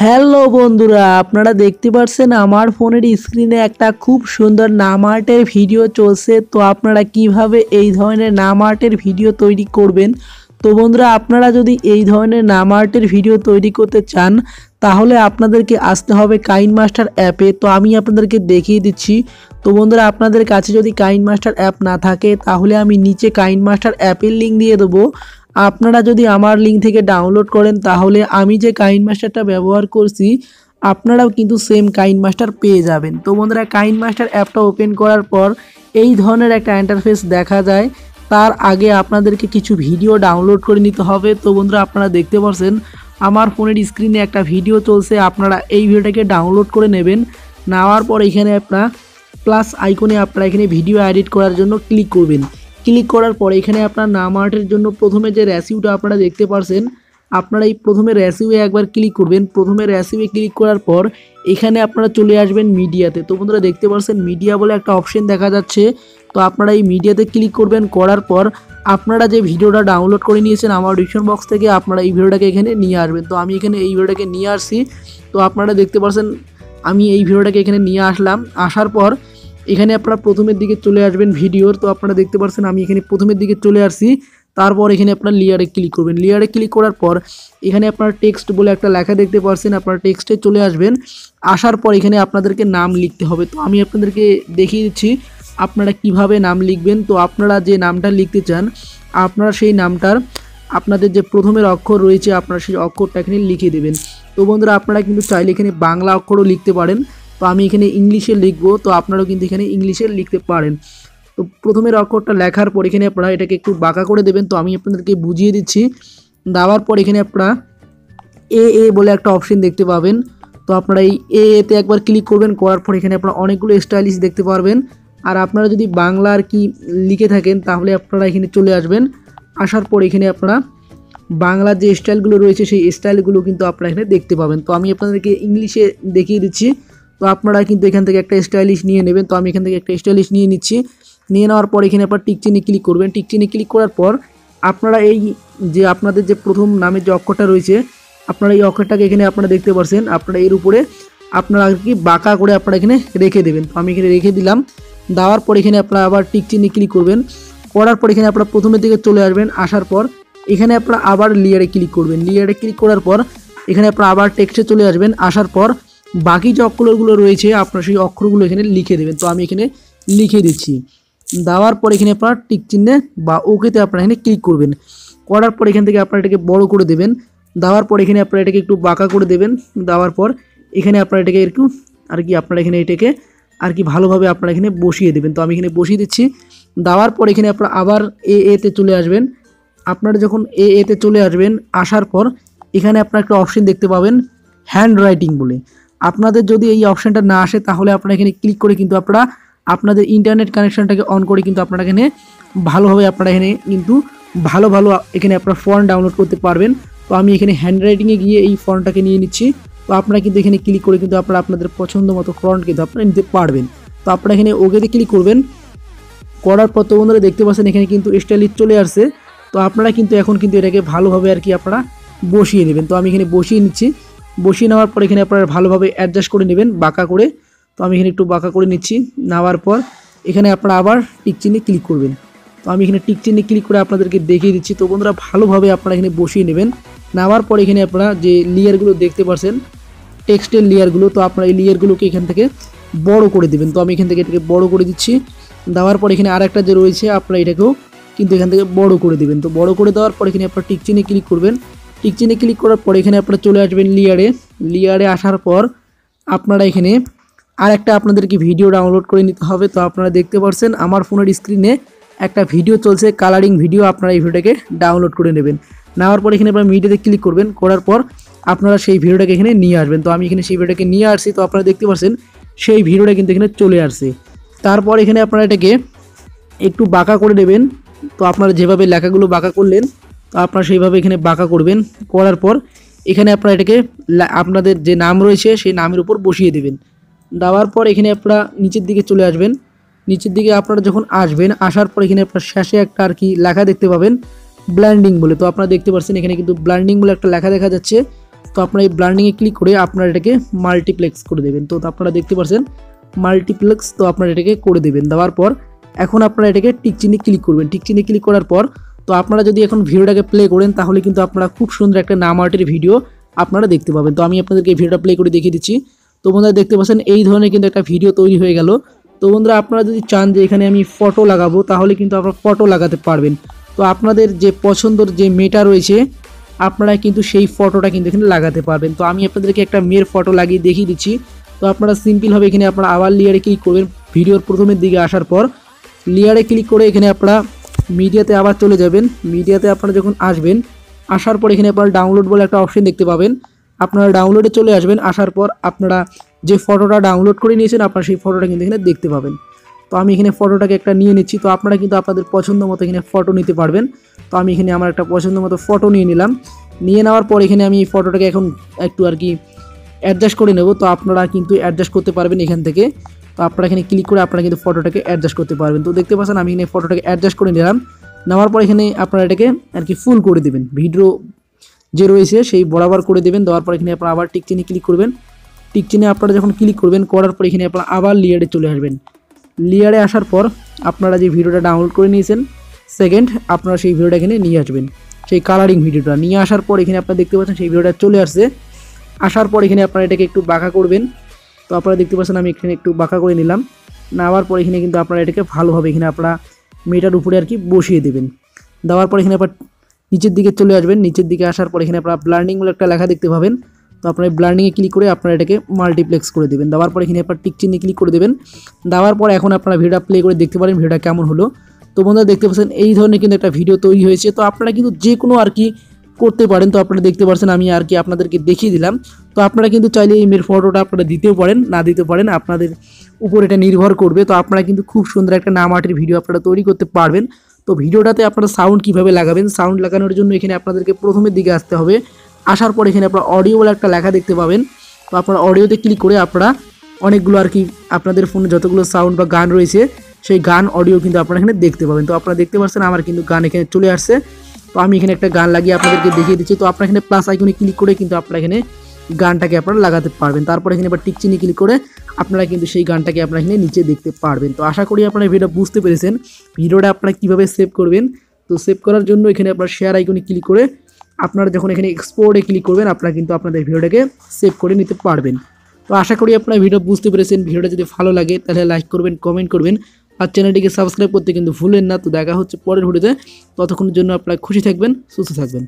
Hello বন্ধুরা, আপনারা দেখতে পাচ্ছেন আমার ফোনের স্ক্রিনে একটা খুব সুন্দর নাম আর্টের ভিডিও চলছে। তো আপনারা কীভাবে এই ধরনের নাম আর্টের ভিডিও তৈরি করবেন? তো বন্ধুরা, আপনারা যদি এই ধরনের নাম আর্টের ভিডিও তৈরি করতে চান, তাহলে আপনাদেরকে আসতে হবে কাইন মাস্টার অ্যাপে। তো আমি আপনাদেরকে দেখিয়ে দিচ্ছি। তো বন্ধুরা, আপনাদের কাছে যদি কাইন মাস্টার অ্যাপ না থাকে, তাহলে আমি নিচে কাইন মাস্টার অ্যাপের লিঙ্ক দিয়ে দেবো। আপনারা যদি আমার লিঙ্ক থেকে ডাউনলোড করেন, তাহলে আমি যে কাইন মাস্টারটা ব্যবহার করছি, আপনারাও কিন্তু সেম কাইন মাস্টার পেয়ে যাবেন। তো বন্ধুরা, কাইন মাস্টার অ্যাপটা ওপেন করার পর এই ধরনের একটা ইন্টারফেস দেখা যায়। তার আগে আপনাদেরকে কিছু ভিডিও ডাউনলোড করে নিতে হবে। তো বন্ধুরা, আপনারা দেখতে পাচ্ছেন আমার ফোনের স্ক্রিনে একটা ভিডিও চলছে, আপনারা এই ভিডিওটাকে ডাউনলোড করে নেবেন। নেওয়ার পর এখানে আপনার প্লাস আইকনে আপনারা এখানে ভিডিও এডিট করার জন্য ক্লিক করবেন। ক্লিক করার পর এখানে আপনার নাম আর্টের জন্য প্রথমে যে রেসিউটা আপনারা দেখতে পারছেন, আপনারা এই প্রথমে রেসিউয়ে একবার ক্লিক করবেন। প্রথমে রেসিউয়ে ক্লিক করার পর এখানে আপনারা চলে আসবেন মিডিয়াতে তো। বন্ধুরা, দেখতে পাচ্ছেন মিডিয়া বলে একটা অপশন দেখা যাচ্ছে। তো আপনারা এই মিডিয়াতে ক্লিক করবেন, করার পর আপনারা যে ভিডিওটা ডাউনলোড করে নিয়েছেন আমার ডিসক্রিপশন বক্স থেকে আপনারা এই ভিডিওটাকে এখানে নিয়ে আসবেন। তো আমি এখানে এই ভিডিওটাকে নিয়ে আসছি। তো আপনারা দেখতে পাচ্ছেন আমি এই ভিডিওটাকে এখানে নিয়ে আসলাম। আসার পর এখানে আপনারা প্রথমের দিকে চলে আসবেন ভিডিওর তো আপনারা দেখতে পাচ্ছেন আমি এখানে প্রথমের দিকে চলে আসছি। তারপর এখানে আপনার লিয়ারে ক্লিক করবেন। লিয়ারে ক্লিক করার পর এখানে আপনার টেক্সট বলে একটা লেখা দেখতে পাচ্ছেন আপনার টেক্সটে চলে আসবেন। আসার পর এখানে আপনাদেরকে নাম লিখতে হবে। তো আমি আপনাদেরকে দেখিয়ে দিচ্ছি আপনারা কীভাবে নাম লিখবেন? তো আপনারা যে নামটা লিখতে চান, আপনারা সেই নামটার আপনাদের যে প্রথমের অক্ষর রয়েছে, আপনারা সেই অক্ষরটা এখানে লিখে দেবেন। তো বন্ধুরা, আপনারা কিন্তু চাইলে এখানে বাংলা অক্ষরও লিখতে পারেন। তো আমি এখানে ইংলিশে লিখব, তো আপনারাও কিন্তু এখানে ইংলিশে লিখতে পারেন। তো প্রথমের অক্ষরটা লেখার পর এখানে আপনারা এটাকে একটু বাঁকা করে দেবেন। তো আমি আপনাদেরকে বুঝিয়ে দিচ্ছি। দেওয়ার পর এখানে আপনারা এ এ বলে একটা অপশন দেখতে পাবেন। তো আপনারা এই এ এতে একবার ক্লিক করবেন, করার পর এখানে আপনারা অনেকগুলো স্টাইলিশ দেখতে পারবেন। আর আপনারা যদি বাংলা আর কি লিখে থাকেন, তাহলে আপনারা এখানে চলে আসবেন। আসার পর এখানে আপনারা বাংলার যে স্টাইলগুলো রয়েছে, সেই স্টাইলগুলো কিন্তু আপনারা এখানে দেখতে পাবেন। তো আমি আপনাদেরকে ইংলিশে দেখিয়ে দিচ্ছি। তো আপনারা কিন্তু এখান থেকে একটা স্টাইলিশ নিয়ে নেবেন। তো আমি এখান থেকে একটা স্টাইলিশ নিয়ে নিচ্ছি। নিয়ে নেওয়ার পর এখানে আপনার টিক চিহ্নে ক্লিক করবেন। টিক চিহ্নে ক্লিক করার পর আপনারা এই যে আপনাদের যে প্রথম নামের যে অক্ষরটা রয়েছে, আপনারা এই অক্ষরটাকে এখানে আপনারা দেখতে পাচ্ছেন আপনারা এর উপরে আপনারা আর কি বাঁকা করে আপনারা এখানে রেখে দেবেন। তো আমি এখানে রেখে দিলাম। দেওয়ার পর এখানে আপনারা আবার টিক চিহ্নে ক্লিক করবেন। করার পর এখানে আপনারা প্রথমের দিকে চলে আসবেন, আসার পর এখানে আপনারা আবার লিয়ারে ক্লিক করবেন। লিয়ারে ক্লিক করার পর এখানে আপনারা আবার টেক্সটে চলে আসবেন, আসার পর বাকি যে অক্ষরগুলো রয়েছে, আপনার সেই অক্ষরগুলো এখানে লিখে দেবেন। তো আমি এখানে লিখে দিচ্ছি। দেওয়ার পর এখানে আপনার টিক চিহ্নে বা ওকেতে আপনারা এখানে ক্লিক করবেন। করার পর এখান থেকে আপনারা এটাকে বড় করে দেবেন। দেওয়ার পর এখানে আপনারা এটাকে একটু বাঁকা করে দেবেন। দেওয়ার পর এখানে আপনারা এটাকে একটু আর কি আপনারা এখানে এটাকে আর কি ভালোভাবে আপনারা এখানে বসিয়ে দেবেন। তো আমি এখানে বসিয়ে দিচ্ছি। দেওয়ার পর এখানে আপনারা আবার এ এতে চলে আসবেন। আপনারা যখন এ এতে চলে আসবেন, আসার পর এখানে আপনারা একটা অপশন দেখতে পাবেন হ্যান্ড রাইটিং বলে। আপনাদের যদি এই অপশানটা না আসে, তাহলে আপনারা এখানে ক্লিক করে কিন্তু আপনারা আপনাদের ইন্টারনেট কানেকশানটাকে অন করে কিন্তু আপনারা এখানে ভালোভাবে আপনারা এখানে কিন্তু ভালো ভালো এখানে আপনারা ফর্ম ডাউনলোড করতে পারবেন। তো আমি এখানে হ্যান্ড রাইটিংয়ে গিয়ে এই ফর্মটাকে নিয়ে নিচ্ছি। তো আপনারা কিন্তু এখানে ক্লিক করে কিন্তু আপনারা আপনাদের পছন্দ মতো ফ্রন্ট কিন্তু আপনারা নিতে পারবেন। তো আপনারা এখানে ওকেতে ক্লিক করবেন। করার পর তো বন্ধুরা দেখতে পাচ্ছেন এখানে কিন্তু স্টাইলিশ চলে আসছে। তো আপনারা কিন্তু এখন কিন্তু এটাকে ভালোভাবে আর কি আপনারা বসিয়ে নেবেন। তো আমি এখানে বসিয়ে নিচ্ছি। বসিয়ে নেওয়ার পর এখানে আপনারা ভালোভাবে অ্যাডজাস্ট করে নেবেন বাঁকা করে। তো আমি এখানে একটু বাঁকা করে নিচ্ছি। নেওয়ার পর এখানে আপনারা আবার টিক চিহ্নে ক্লিক করবেন। তো আমি এখানে টিক চিহ্নে ক্লিক করে আপনাদেরকে দেখিয়ে দিচ্ছি। তো বন্ধুরা ভালোভাবে আপনারা এখানে বসিয়ে নেবেন। নেওয়ার পর এখানে আপনারা যে লেয়ারগুলো দেখতে পাচ্ছেন টেক্সটের লেয়ারগুলো তো আপনারা এই লেয়ারগুলোকে এখান থেকে বড় করে দেবেন। তো আমি এখান থেকে এটাকে বড় করে দিচ্ছি। দেওয়ার পর এখানে আর একটা যে রয়েছে, আপনারা এটাকেও কিন্তু এখান থেকে বড় করে দেবেন। তো বড় করে দেওয়ার পর এখানে আপনারা টিক চিহ্নে ক্লিক করবেন। টিক চিহ্নে ক্লিক করার পর এখানে আপনারা চলে আসবেন লিয়ারে লিয়ারে আসার পর আপনারা এখানে আর একটা আপনাদেরকে ভিডিও ডাউনলোড করে নিতে হবে। তো আপনারা দেখতে পাচ্ছেন আমার ফোনের স্ক্রিনে একটা ভিডিও চলছে কালারিং ভিডিও আপনারা এই ভিডিওটাকে ডাউনলোড করে নেবেন। নেওয়ার পর এখানে আপনারা মিডিয়াতে ক্লিক করবেন। করার পর আপনারা সেই ভিডিওটাকে এখানে নিয়ে আসবেন। তো আমি এখানে সেই ভিডিওটাকে নিয়ে আসছি, তো আপনারা দেখতে পাচ্ছেন সেই ভিডিওটা কিন্তু এখানে চলে আসছে। তারপর এখানে আপনারা এটাকে একটু বাঁকা করে দেবেন তো আপনারা যেভাবে লেখাগুলো বাঁকা করলেন, তো আপনারা সেইভাবে এখানে বাঁকা করবেন। করার পর এখানে আপনারা এটাকে আপনাদের যে নাম রয়েছে, সেই নামের উপর বসিয়ে দেবেন। দেওয়ার পর এখানে আপনারা নিচের দিকে চলে আসবেন। নিচের দিকে আপনারা যখন আসবেন, আসার পর এখানে আপনার শেষে একটা আর কি লেখা দেখতে পাবেন, ব্ল্যান্ডিং বলে। তো আপনারা দেখতে পাচ্ছেন এখানে কিন্তু ব্ল্যান্ডিং বলে একটা লেখা দেখা যাচ্ছে। তো আপনারা এই ব্ল্যান্ডিংয়ে ক্লিক করে আপনারা এটাকে মাল্টিপ্লেক্স করে দেবেন। তো আপনারা দেখতে পাচ্ছেন মাল্টিপ্লেক্স তো আপনারা এটাকে করে দেবেন। দেওয়ার পর এখন আপনারা এটাকে টিকচিনি ক্লিক করবেন। টিকচিনি ক্লিক করার পর তো আপনারা যদি এখন ভিডিওটাকে প্লে করেন, তাহলে কিন্তু আপনারা খুব সুন্দর একটা নাম আর্টের ভিডিও আপনারা দেখতে পাবেন। তো আমি আপনাদেরকে ভিডিওটা প্লে করে দেখিয়ে দিচ্ছি। তো বন্ধুরা দেখতে পাচ্ছেন, এই ধরনের কিন্তু একটা ভিডিও তৈরি হয়ে গেল। তো বন্ধুরা আপনারা যদি চান যে এখানে আমি ফটো লাগাবো, তাহলে কিন্তু আপনারা ফটো লাগাতে পারবেন। তো আপনাদের যে পছন্দর যে মেয়েটা রয়েছে আপনারা কিন্তু সেই ফটোটা কিন্তু এখানে লাগাতে পারবেন। তো আমি আপনাদেরকে একটা মেয়ের ফটো লাগিয়ে দেখিয়ে দিচ্ছি। তো আপনারা সিম্পলভাবে এখানে আপনারা আবার লেয়ারে ক্লিক করবেন। ভিডিওর প্রথমের দিকে আসার পর লেয়ারে ক্লিক করে এখানে আপনারা মিডিয়াতে আবার চলে যাবেন। মিডিয়াতে আপনারা যখন আসবেন, আসার পর এখানে আপনারা ডাউনলোড বলে একটা অপশন দেখতে পাবেন। আপনারা ডাউনলোডে চলে আসবেন। আসার পর আপনারা যে ফটোটা ডাউনলোড করে নিয়েছেন, আপনারা সেই ফটোটা কিন্তু এখানে দেখতে পাবেন। তো আমি এখানে ফটোটাকে একটা নিয়ে নিচ্ছি। তো আপনারা কিন্তু আপনাদের পছন্দ মতো এখানে ফটো নিতে পারবেন। তো আমি এখানে আমার একটা পছন্দ মতো ফটো নিয়ে নিলাম। নিয়ে নেওয়ার পর এখানে আমি ফটোটাকে এখন একটু আর কি অ্যাডজাস্ট করে নেব। তো আপনারা কিন্তু অ্যাডজাস্ট করতে পারবেন এখান থেকে। তো আপনারা এখানে ক্লিক করে আপনারা কিন্তু ফটোটাকে অ্যাডজাস্ট করতে পারবেন। তো দেখতে পাচ্ছেন আমি এখানে ফটোটাকে অ্যাডজাস্ট করে নিলাম। নেওয়ার পর এখানে আপনারা এটাকে আর কি ফুল করে দেবেন। ভিডিও যে রয়েছে সেই বরাবর করে দেবেন। দেওয়ার পর এখানে আপনারা আবার টিক চিনে ক্লিক করবেন। টিক চিনে আপনারা যখন ক্লিক করবেন, করার পর এখানে আপনারা আবার লিয়ারে চলে আসবেন। লিয়ারে আসার পর আপনারা যে ভিডিওটা ডাউনলোড করে নিয়েছেন সেকেন্ড আপনারা সেই ভিডিওটা এখানে নিয়ে আসবেন। সেই কালারিং ভিডিওটা নিয়ে আসার পর এখানে আপনারা দেখতে পাচ্ছেন সেই ভিডিওটা চলে আসছে। আসার পর এখানে আপনারা এটাকে একটু বাঁকা করবেন। তো আপনারা দেখতে পাচ্ছেন আমি এখানে একটু বাঁকা করে নিলাম। নেওয়ার পর এখানে কিন্তু আপনারা এটাকে ভালোভাবে এখানে আপনারা মেয়েটার উপরে আর কি বসিয়ে দেবেন। দেওয়ার পর এখানে আপনার নিচের দিকে চলে আসবেন। নিচের দিকে আসার পর এখানে আপনারা ব্লার্নিং বলে একটা লেখা দেখতে পাবেন। তো আপনারা ব্লার্নিংয়ে ক্লিক করে আপনারা এটাকে মাল্টিপ্লেক্স করে দেবেন। দেওয়ার পর এখানে আপনার টিক ক্লিক করে দেবেন। দেওয়ার পর এখন আপনারা ভিডিওটা প্লে করে দেখতে পারেন ভিডিওটা কেমন হলো। তো বন্ধুরা দেখতে পাচ্ছেন, এই ধরনের কিন্তু একটা ভিডিও তৈরি হয়েছে। তো আপনারা কিন্তু যে কোনো আর কি করতে পারেন, তো আপনারা দেখতে পাচ্ছেন, আমি আর কি আপনাদেরকে দেখিয়ে দিলাম। তো আপনারা কিন্তু চাইলে এই মেয়ের ফটোটা আপনারা দিতেও পারেন, না দিতে পারেন, আপনাদের উপর এটা নির্ভর করবে। তো আপনারা কিন্তু খুব সুন্দর একটা নাম ভিডিও আপনারা তৈরি করতে পারবেন। তো ভিডিওটাতে আপনারা সাউন্ড কীভাবে লাগাবেন? সাউন্ড লাগানোর জন্য এখানে আপনাদেরকে প্রথমের দিকে আসতে হবে। আসার পর এখানে আপনারা অডিও বলে একটা লেখা দেখতে পাবেন। তো আপনারা অডিওতে ক্লিক করে আপনারা অনেকগুলো আর কি আপনাদের ফোনে যতগুলো সাউন্ড বা গান রয়েছে, সেই গান অডিও কিন্তু আপনারা এখানে দেখতে পাবেন। তো আপনারা দেখতে পাচ্ছেন আমার কিন্তু গান এখানে চলে আসছে। তো আমি এখানে একটা গান লাগিয়ে আপনাদেরকে দেখিয়ে দিচ্ছি। তো আপনারা এখানে প্লাস আইকনে ক্লিক করে কিন্তু আপনারা এখানে গানটাকে আপনারা লাগাতে পারবেন। তারপর এখানে আবার টিকচিনি ক্লিক করে আপনারা কিন্তু সেই গানটাকে আপনারা এখানে নিচে দেখতে পারবেন। তো আশা করি আপনারা ভিডিওটা বুঝতে পেরেছেন। ভিডিওটা আপনারা কীভাবে সেভ করবেন? তো সেভ করার জন্য এখানে আপনারা শেয়ার আইকনে ক্লিক করে আপনারা যখন এখানে এক্সপোর্টে ক্লিক করবেন, আপনারা কিন্তু আপনাদের ভিডিওটাকে সেভ করে নিতে পারবেন। তো আশা করি আপনারা ভিডিও বুঝতে পেরেছেন। ভিডিওটা যদি ভালো লাগে, তাহলে লাইক করবেন কমেন্ট করবেন। আর চ্যানেলটিকে সাবস্ক্রাইব করতে কিন্তু ভুলেন না। তো দেখা হচ্ছে পরের ভিডিওতে ততক্ষণের জন্য আপনারা খুশি থাকবেন, সুস্থ থাকবেন।